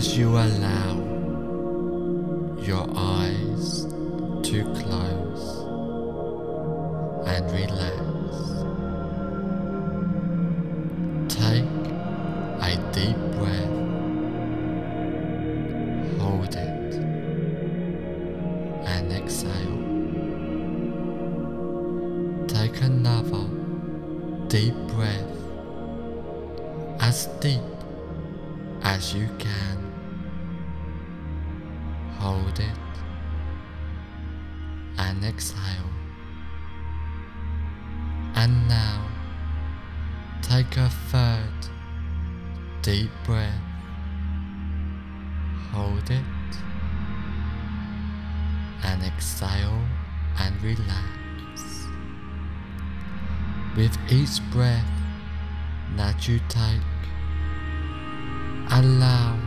as you allow your And now take a third deep breath. Hold it and exhale and relax. With each breath that you take, allow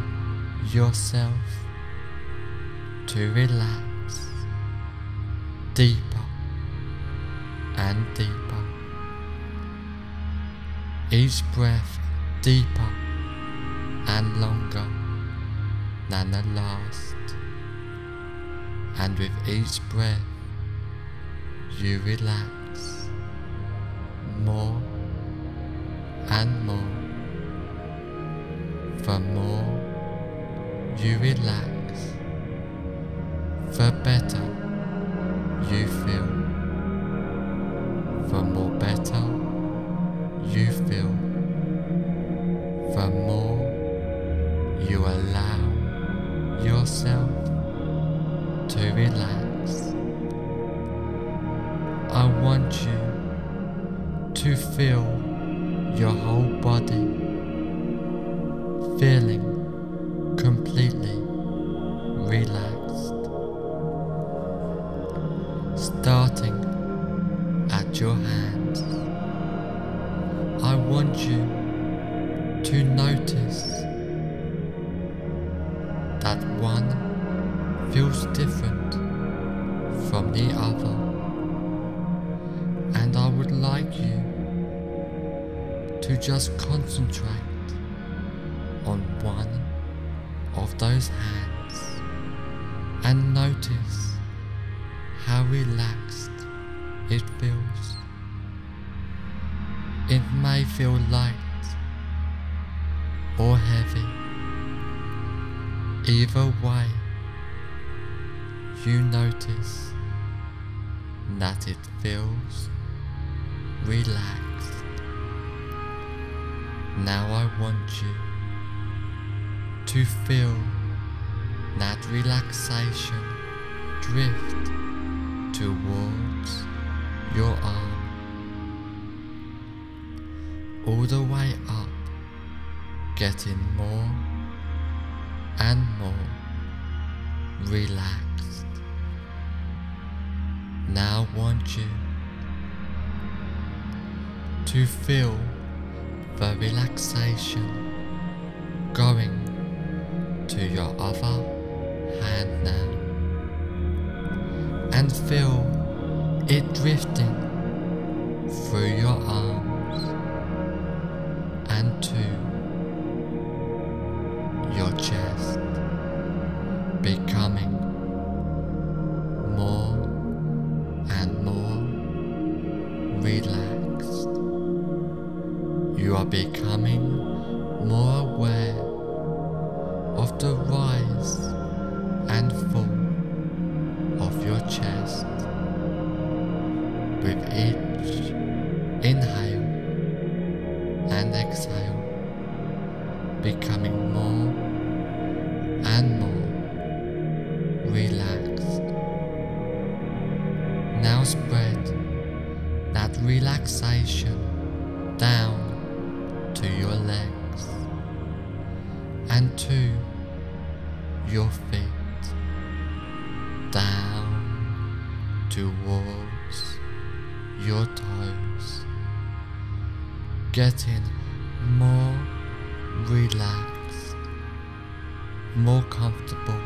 yourself to relax deeper and deeper. Each breath deeper and longer than the last. And with each breath, you relax more and more. The more you relax, the better you feel. The more better you feel, the more you allow yourself to relax. I want you to feel your whole body feeling completely relaxed. Starting at your hands, want you to notice that one feels different from the other, and I would like you to just concentrate on one of those hands and notice how relaxed it feels. Feel light or heavy. Either way, you notice that it feels relaxed. Now I want you to feel that relaxation drift towards your arm, all the way up, getting more and more relaxed. Now want you to feel the relaxation going to your other hand now and feel it drifting through your arms and to your feet down towards your toes, getting more relaxed, more comfortable.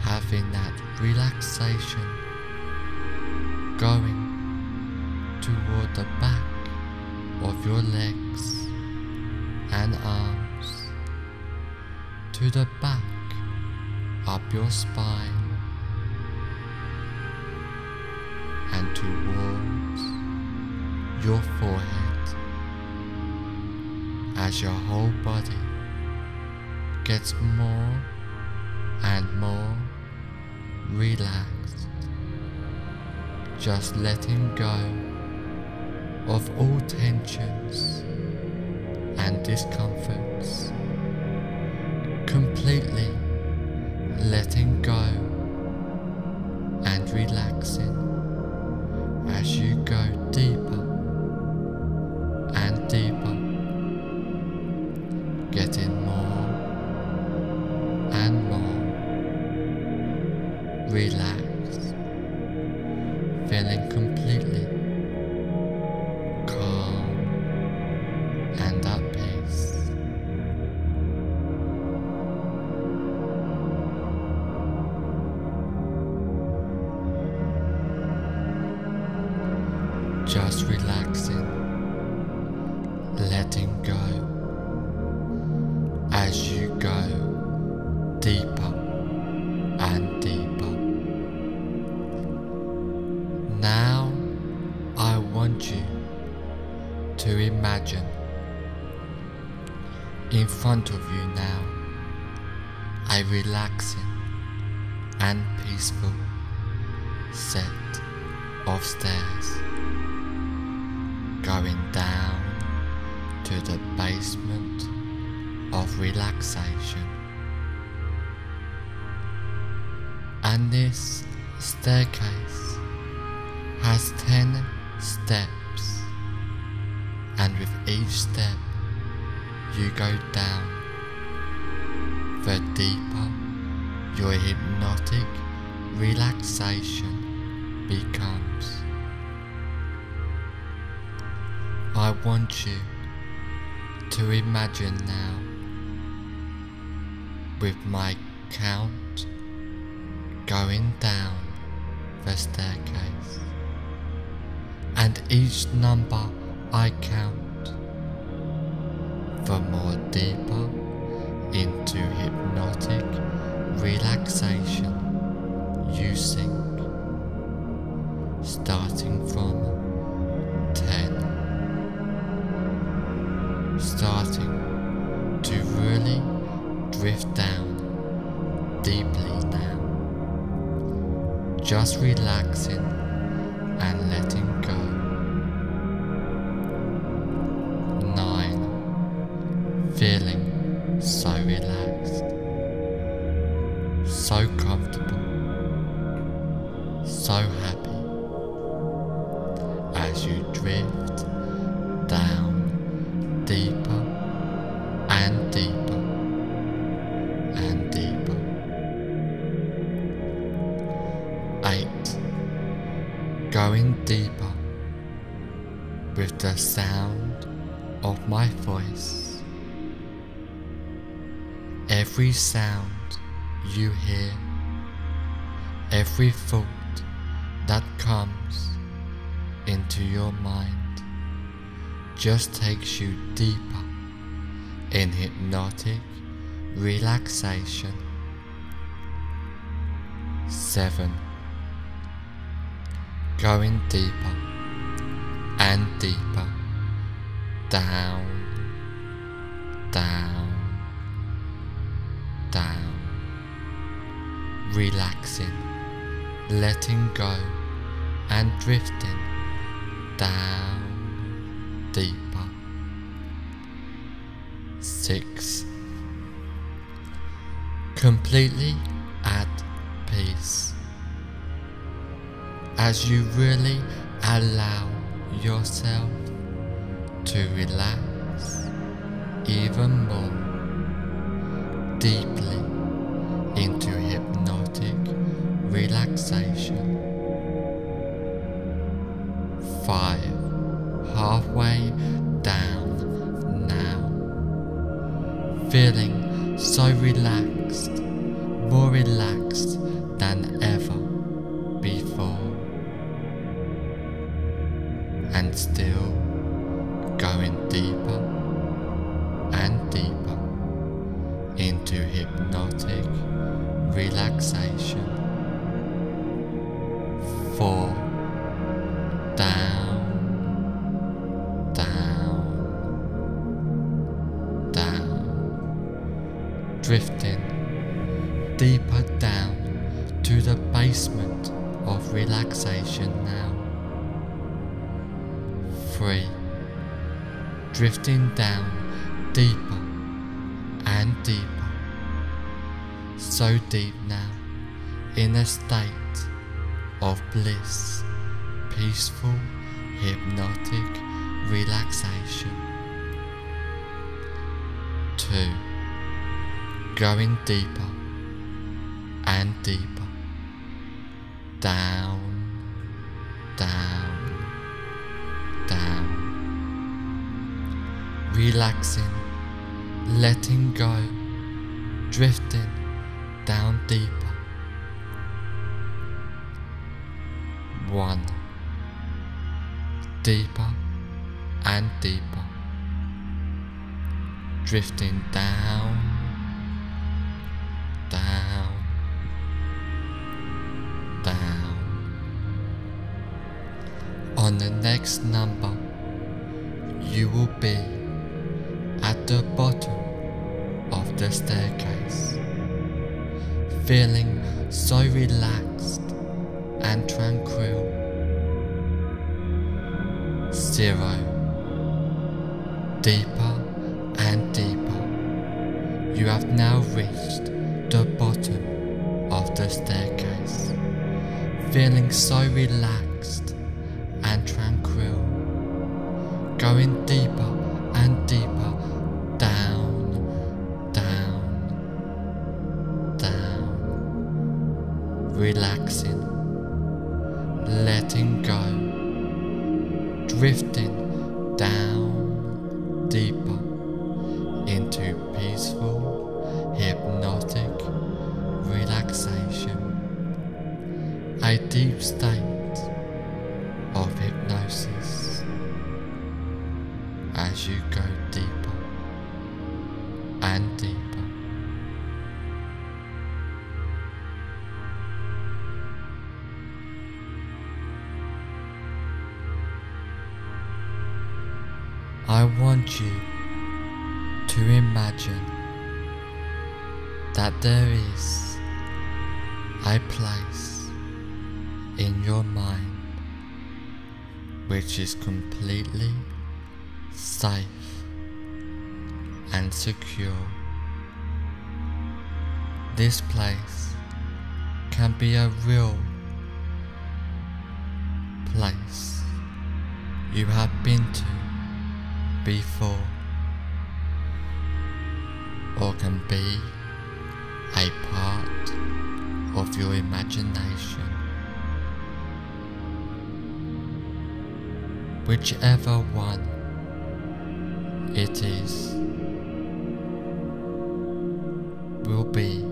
Having that relaxation going toward the back your legs and arms to the back up your spine and towards your forehead as your whole body gets more and more relaxed, just letting go of all tensions and discomforts, completely letting go and relaxing as you go deeper and deeper, peaceful set of stairs going down to the basement of relaxation. And this staircase has 10 steps, and with each step you go down, the deeper your hypnotic relaxation becomes. I want you to imagine now with my count going down the staircase and each number I count the more deeper into hypnotic relaxation you sink starting from 10 starting to really drift down deeply now. Just relaxing and letting Going deeper with the sound of my voice. Every sound you hear, every thought that comes into your mind just takes you deeper in hypnotic relaxation. 7. Going deeper and deeper down, down, down, relaxing, letting go and drifting down deeper. Six. Completely at peace. As you really allow yourself to relax even more deeply into hypnotic relaxation. Going deeper and deeper, down, down, down, relaxing, letting go, drifting down deeper. One, deeper and deeper, drifting down, down, next number, you will be at the bottom of the staircase, feeling so relaxed and tranquil. Zero. Deeper and deeper. You have now reached the bottom of the staircase, feeling so relaxed going deeper and deeper down, down, down, relaxing, letting go, drifting Whichever one it is will be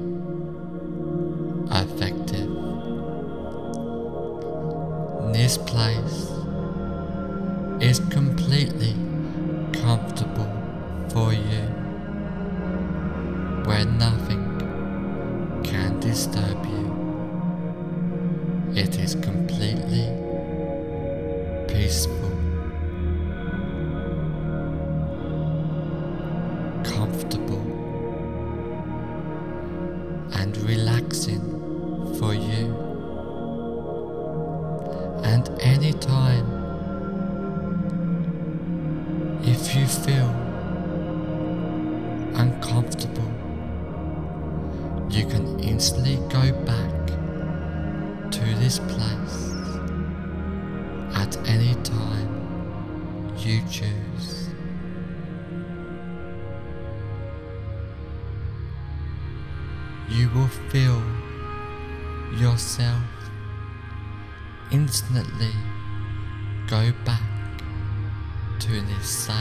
safe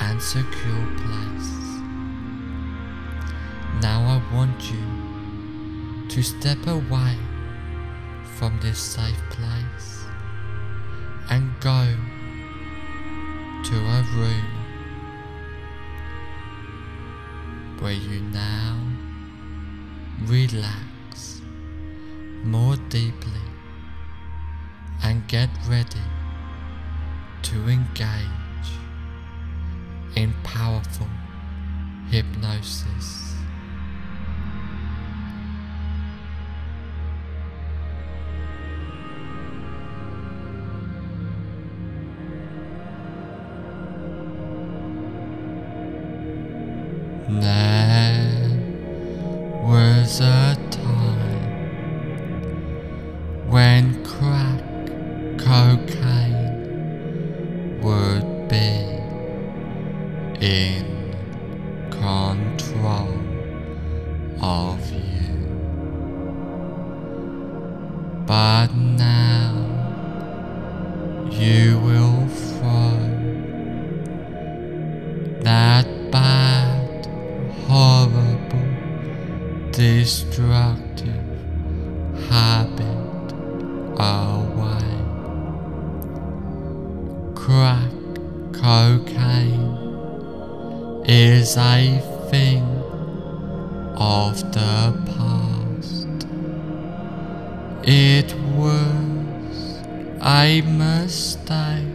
and secure place. Now I want you to step away from this safe place and go to a room where you now relax more deeply and get ready to engage in powerful hypnosis. That bad, horrible, destructive habit away. Crack cocaine is a thing of the past. It was a mistake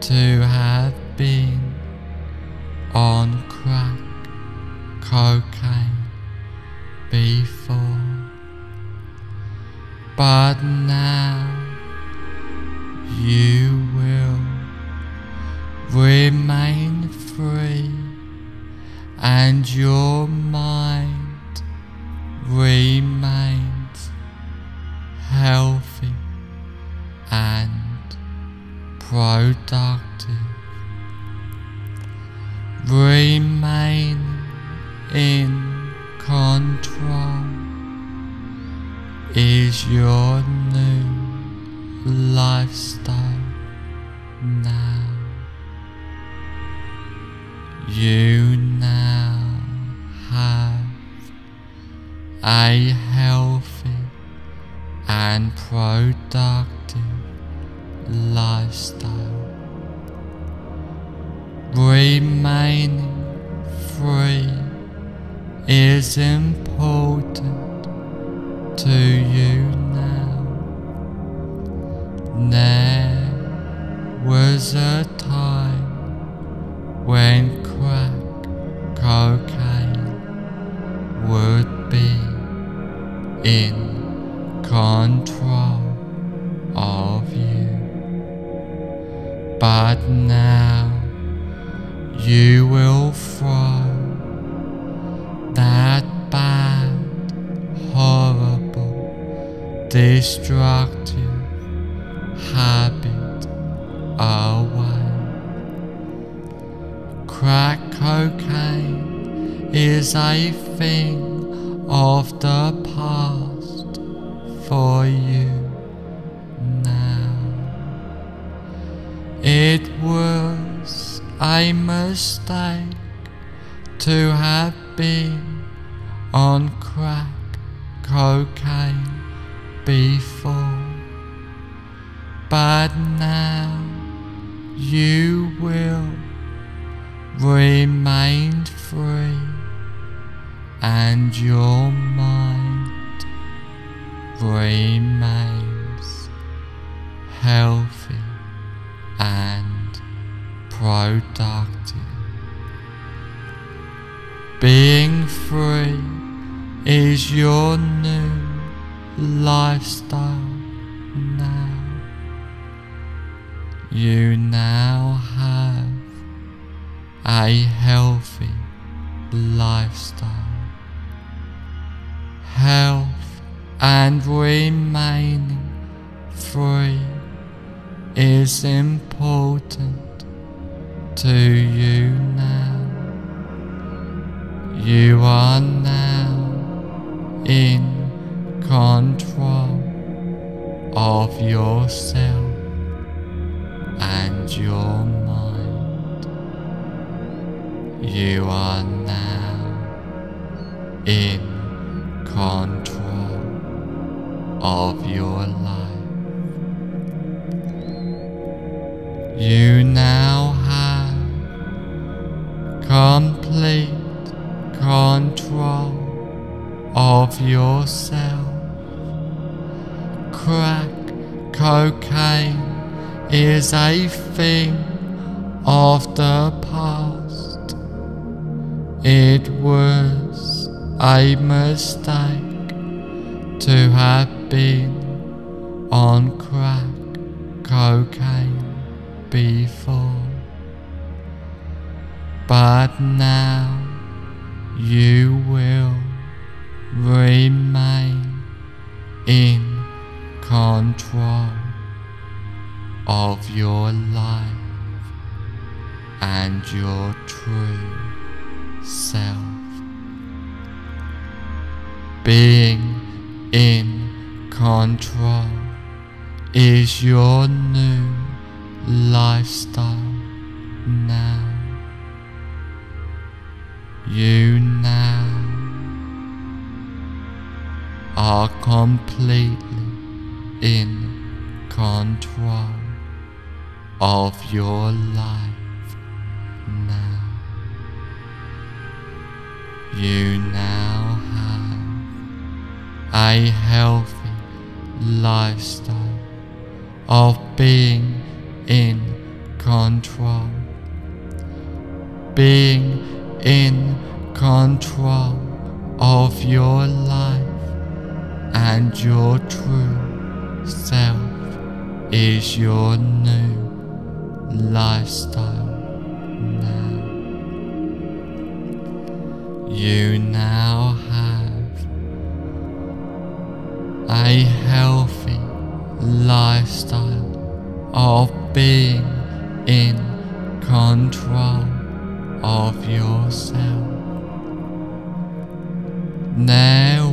to have been Now have a healthy and productive lifestyle. Remaining free is important to you now. There was a time when crack cocaine would be in on crack cocaine before. But now you will remain free and your mind remains healthy and productive. Being free is your new lifestyle now. You now have a healthy lifestyle. Health and remaining free is important to you now. You are now in control of yourself and your mind. You are now in control of your life. You now have complete yourself. Crack cocaine is a thing of the past. It was a mistake to have been on crack cocaine before. But now you will remain in control of your life and your true self. Being in control is your new lifestyle now. You now are completely in control of your life now. You now have a healthy lifestyle of being in control. Being in control of your life and your true self is your new lifestyle now. You now have a healthy lifestyle of being in control of yourself. There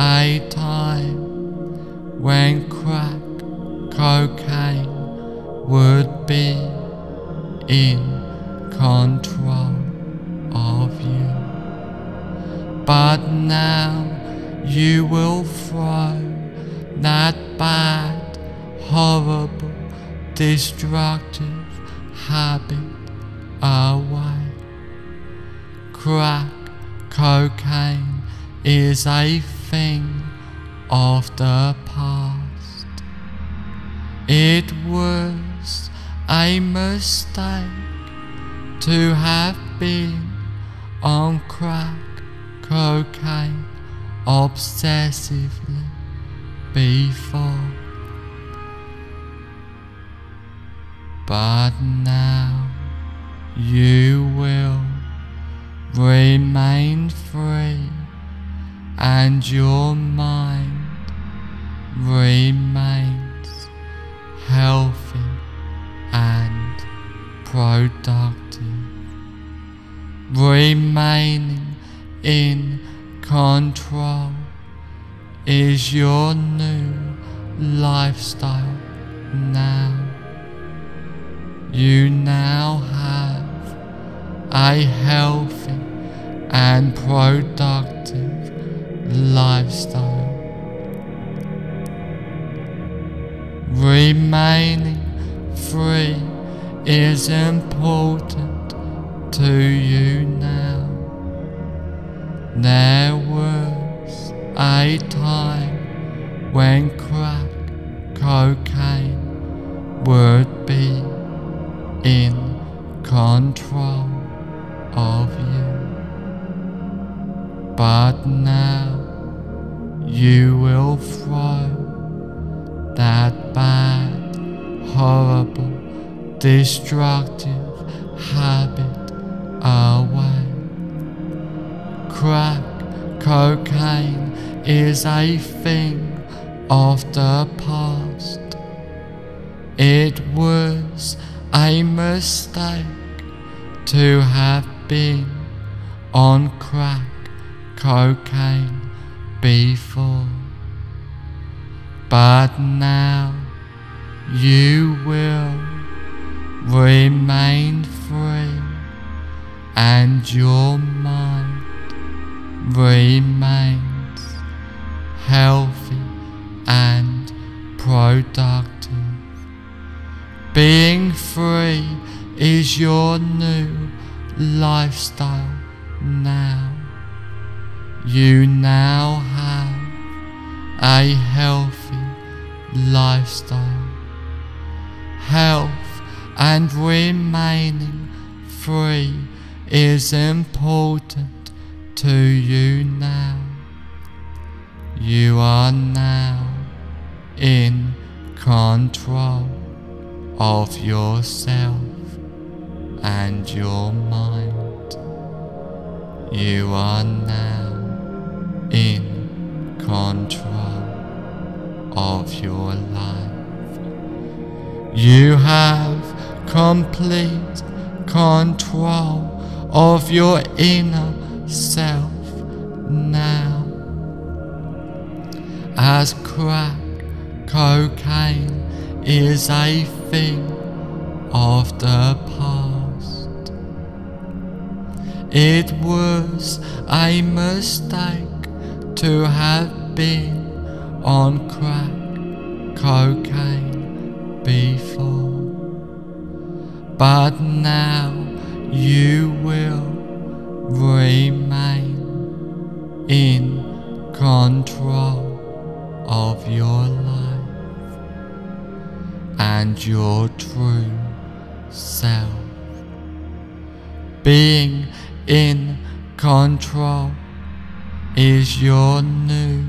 a time when crack cocaine would be in control of you. But now you will throw that bad, horrible, destructive habit away. Crack cocaine is a thing of the past. It was a mistake to have been on crack cocaine obsessively before. But now you will remain free and your mind remains healthy and productive, remaining in control is your new lifestyle now. You now have a healthy and productive lifestyle. Remaining free is important to you now. There was a time when crack cocaine would be in control of you. But now you will throw that bad, horrible, destructive habit away. Crack cocaine is a thing of the past. It was a mistake to have been on crack cocaine before. But now you will remain free and your mind remains healthy and productive. Being free is your new lifestyle now. You now have a healthy lifestyle. Health and remaining free is important to you now. You are now in control of yourself and your mind. You are now in control of your life. You have complete control of your inner self now. As crack cocaine is a thing of the past. It was a mistake to have been on crack cocaine before. But now you will remain in control of your life and your true self. Being in control is your new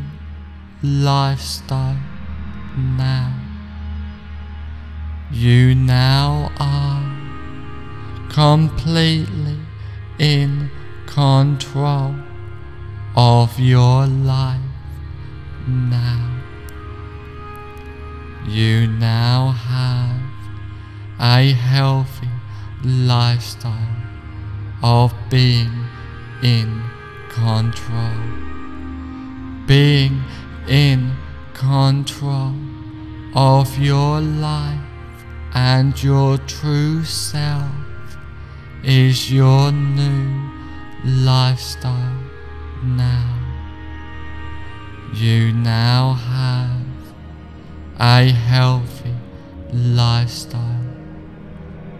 lifestyle now. You now are completely in control of your life now. You now have a healthy lifestyle of being in control. Being in control of your life and your true self is your new lifestyle now. You now have a healthy lifestyle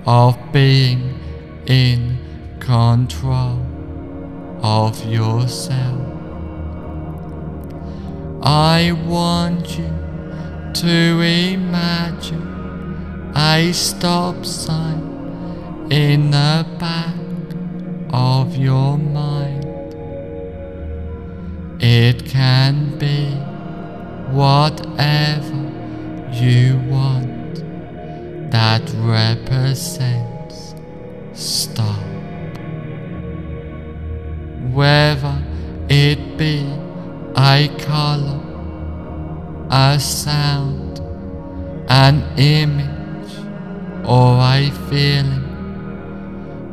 of being in control of yourself. I want you to imagine a stop sign in the back of your mind. It can be whatever you want that represents stop. Whether it be a color, a sound, an image, or a feeling,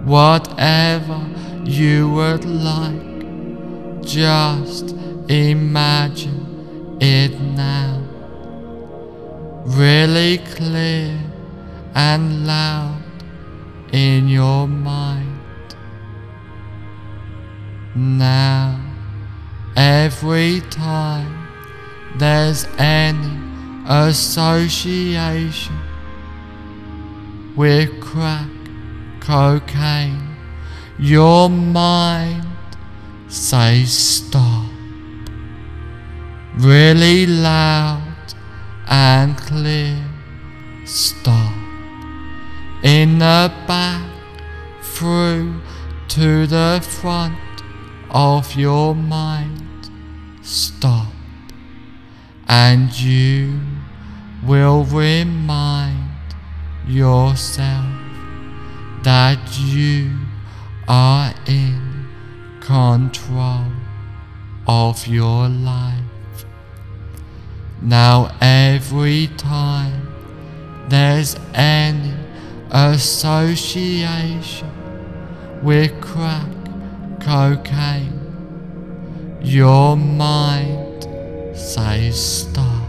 whatever you would like, just imagine it now. Really clear and loud in your mind. Now, every time there's any association with crack cocaine, your mind says stop. Really loud and clear, stop. In the back, through to the front of your mind, stop. And you will remind yourself that you are in control of your life. Now, every time there's any association with crack cocaine, your mind says stop.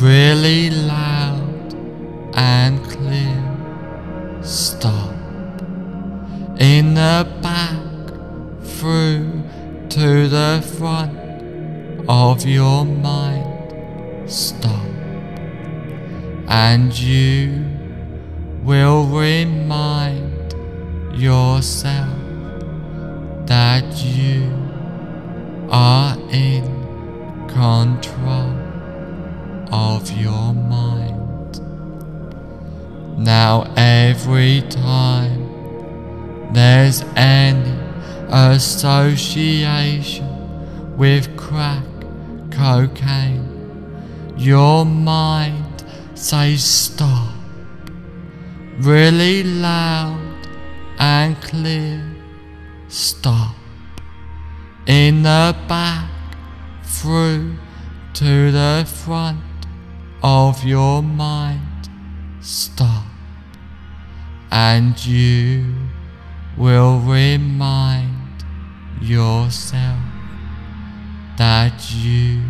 Really loud and clear, stop. In the back, through to the front of your mind, stop. And you will remind yourself that you are in control of your mind. Now, every time there's any association with crack cocaine, your mind says stop really loud and clear. Stop in the back through to the front of your mind. Stop and you will remind yourself that you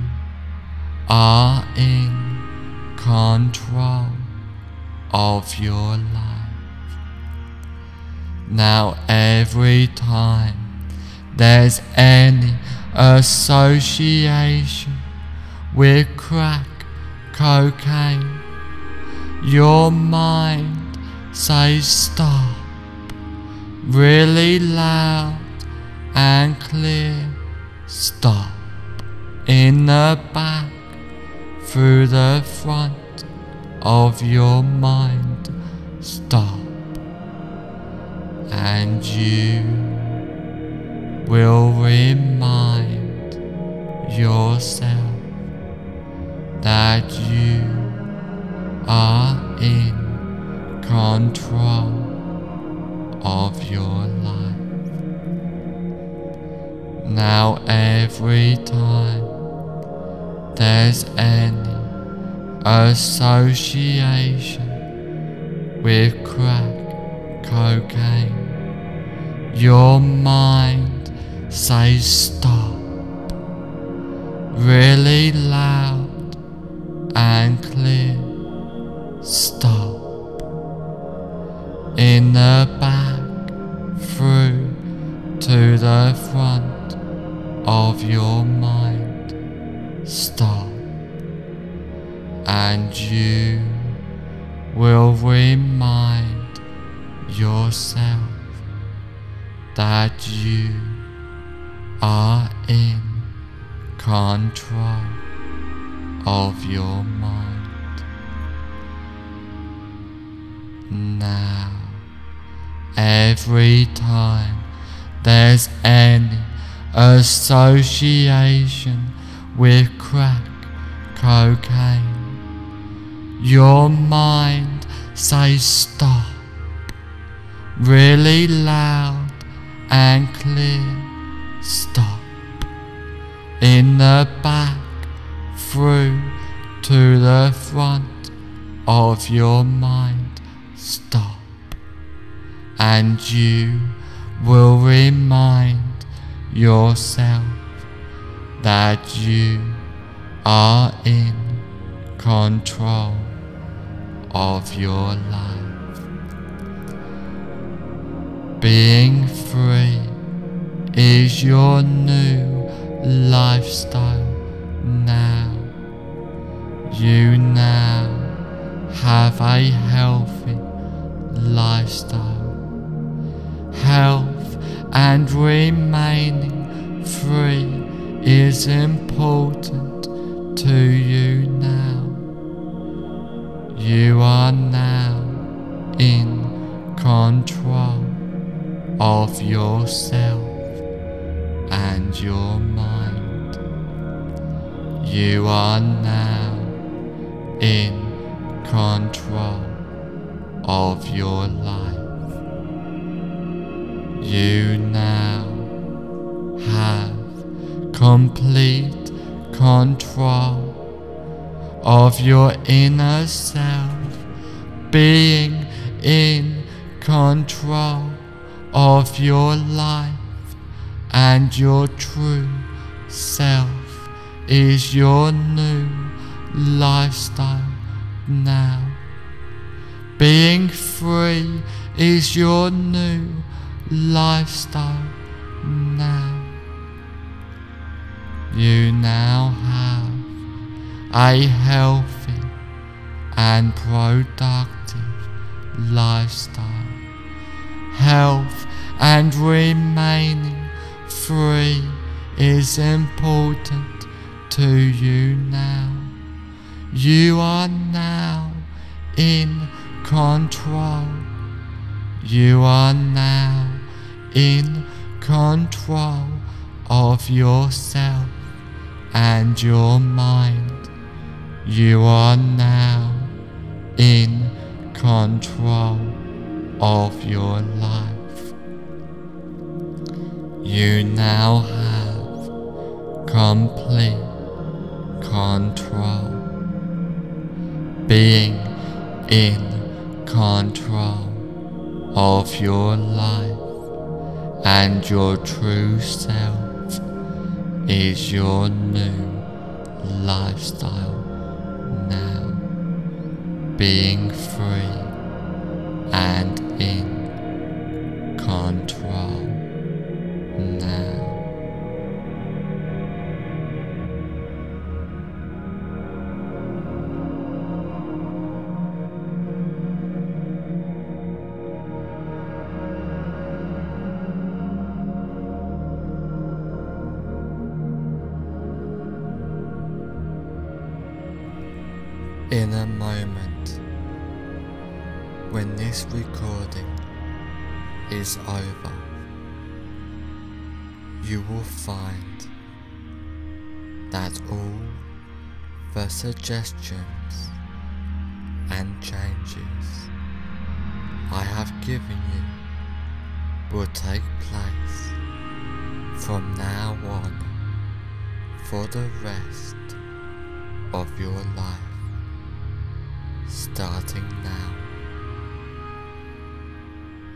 are in control of your life. Now, every time there's any association with crack cocaine, your mind says stop really loud and clear. Stop in the back, through the front of your mind. Stop, and you will remind yourself that you are in control of your life. Now, every time there's any association with crack cocaine, your mind says stop really loud and clear. Stop in the back through to the front of your mind. Stop and you will remind yourself that you are in control of your mind. Now, every time there's any association with crack cocaine, your mind says stop really loud and clear. Stop in the back through to the front of your mind. Stop and you will remind yourself that you are in control of your life. Being free is your new lifestyle now. You now have a healthy lifestyle. Health and remaining free is important to you now. You are now in control of yourself and your mind. You are now in control of your life. You now have complete control of your inner self, being in control of your life, and your true self is your new lifestyle now. Being free is your new lifestyle now. You now have a healthy and productive lifestyle. Health and remaining Free is important to you now. You are now in control. You are now in control of yourself and your mind. You are now in control of your life. You now have complete control. Being in control of your life and your true self is your new lifestyle now. Being free and is over, you will find that all the suggestions and changes I have given you will take place from now on for the rest of your life starting now.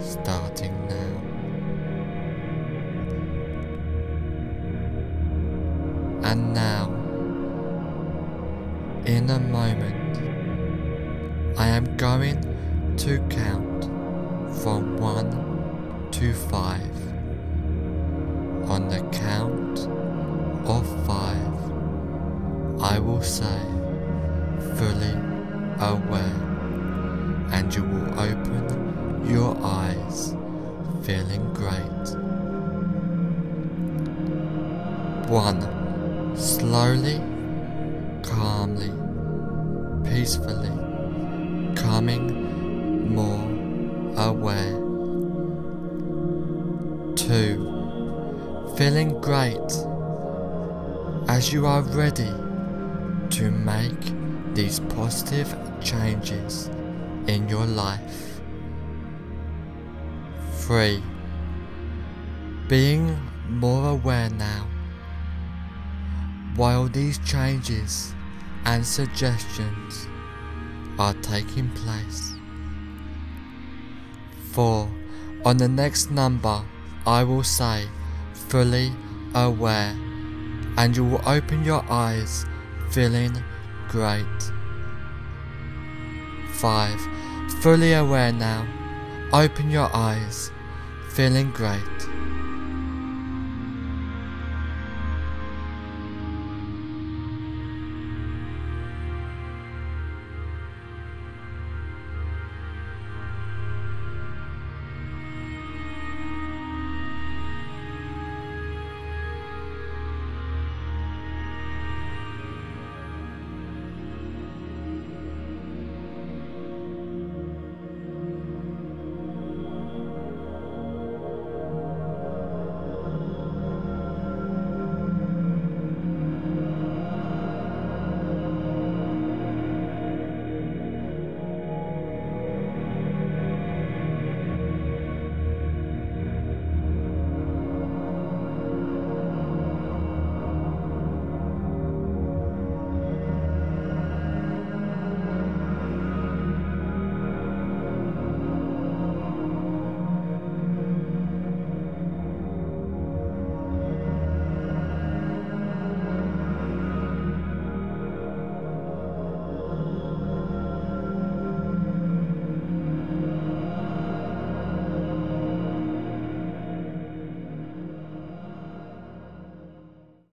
starting now. And now, in a moment, I am going to count from 1 to 5. On the these changes and suggestions are taking place. 4. On the next number, I will say, fully aware, and you will open your eyes feeling great. 5. Fully aware now. Open your eyes. Feeling great.